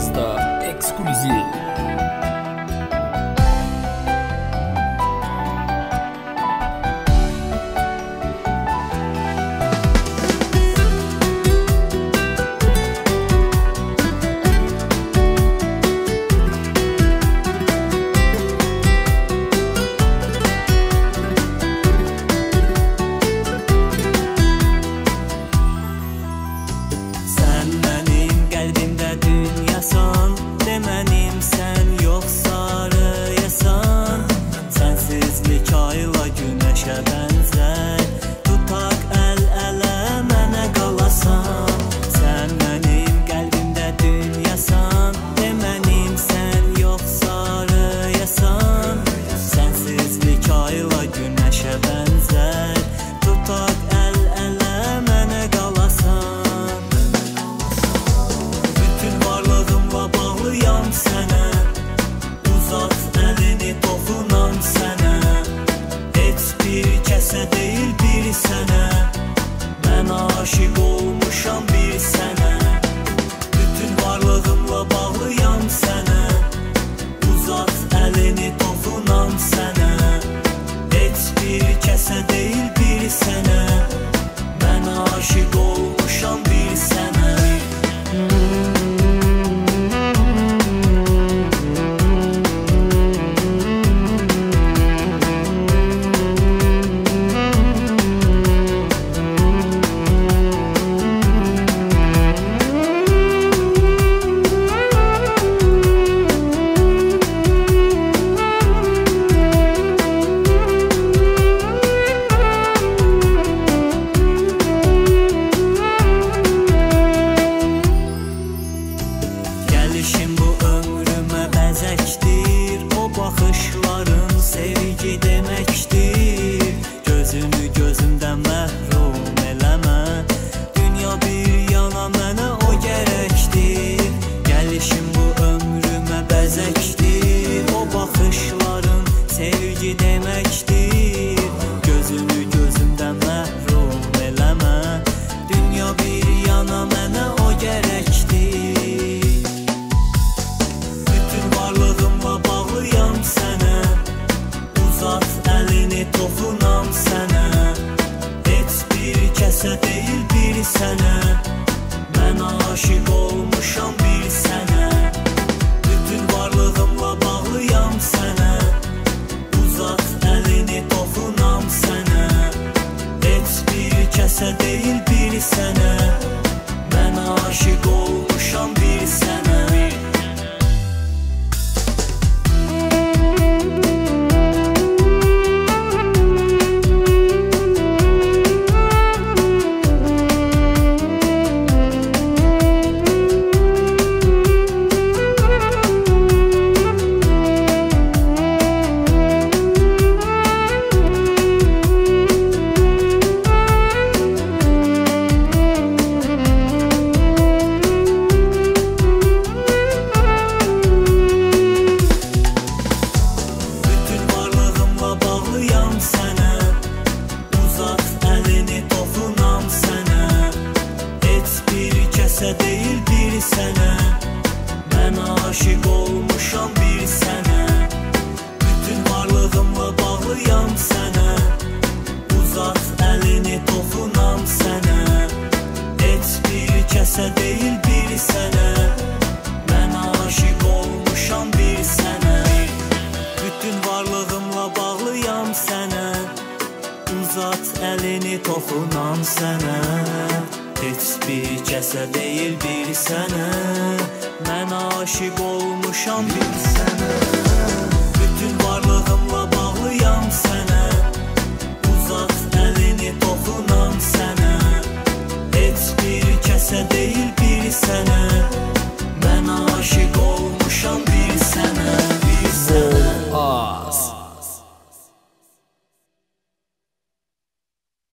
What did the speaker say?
Costa Exclusivo. Kəsə deyil bir sənə Mən aşiq olmuşam bir sənə Bütün varlığımla bağlıyam sənə Uzat əlini toxunam sənə Heç bir kəsə deyil bir sənə Mən aşiq olmuşam Gelişim bu ömrüme bezekti toxunam sənə Heç bir kəsə deyil bir sənə Mən aşiq olmuşam bir sənə Bütün varlığımla bağlıyam sənə Uzat əlini toxunam sənə Heç bir kəsə deyil bir sənə bağlıyam sənə Uzat əlini toxunam sənə Heç bir kəsə deyil bir sənə Mən aşiq olmuşam bir sənə Bütün varlığımla bağlıyam sənə Uzat əlini toxunam sənə Heç bir kəsə deyil bir sənə Mən aşiq olmuşam bir sənə Bütün varlığımla yan sana.